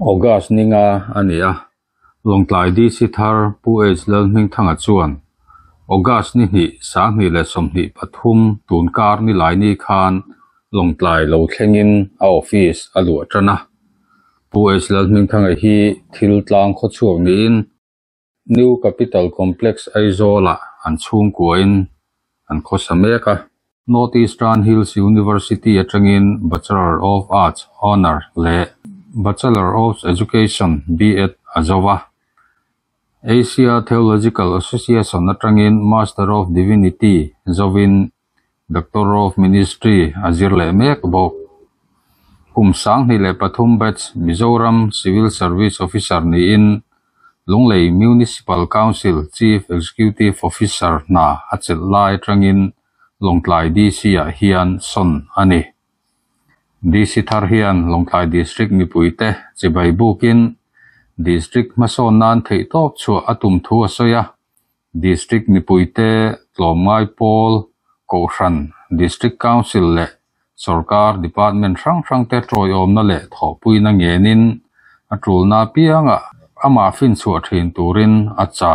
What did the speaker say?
August ni nga ani a. Long tlai di si thar pu age lel ming thanga chuan. August ni hi sang ni le som ni pathum tun kar ni lai ni khan. Long tlai lo thlengin a office a lu atana pu age lel ming thanga hi thil tlang kho chuak ni in new capital complex aizola, an chung kuain. An kho sameka Northeastern Hills University atangin Bachelor of Arts Honor le. Bachelor of Education B.Ed Azawa Asia Theological Association atangin Master of Divinity Zovin Doctor of Ministry Azir le mek bok kumsang ni le pathum batch Mizoram Civil Service Officer ni in Lunglei Municipal Council Chief Executive Officer na achel lai tangin longtlai DC hian son ani ดีสิทารเฮียนลงทายดีสริกมีปุยเตะจะใบบูกินดีสริกมาโซนานถตอบชัวอตุมทัวซยะดีสริกมีปุยเตะลมไมโปลโกรันดีสริกคาวซิลเลสรกาดีปาร์เมนต์รังรังเตโรยอมนั่นแหละถอปุยนังเงนินอตรูนาเปียงอะอมาฟินสัวเทนตูรินอาจา